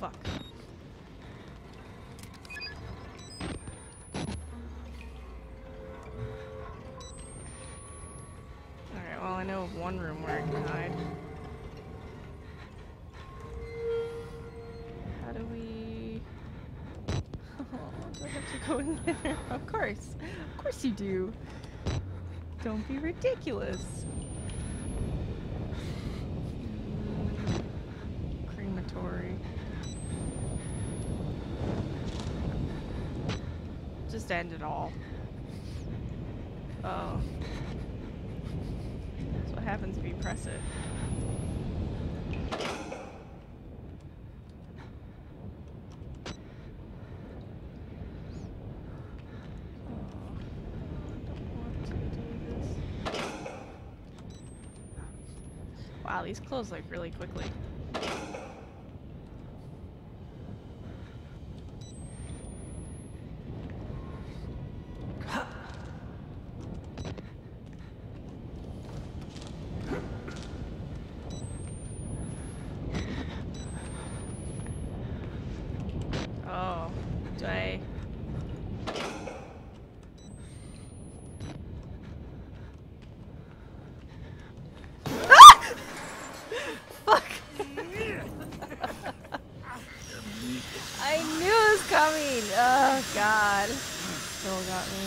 fuck. Alright, well I know of one room where I can hide. How do we... Oh, do I have to go in there? of course. Of course you do. Don't be ridiculous. Just end it all. Oh. That's what happens if you press it. Oh, wow, these close like really quickly. Oh, do I? Ah! Fuck! I knew it was coming. Oh god, still got me.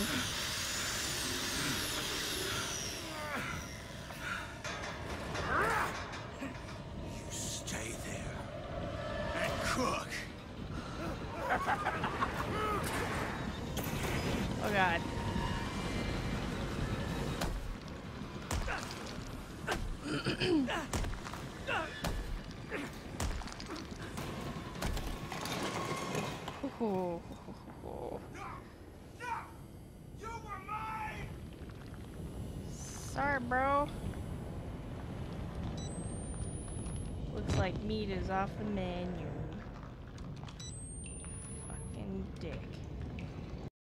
Stay oh, Oh. Sorry, bro. Looks like meat is off the menu. Fucking dick.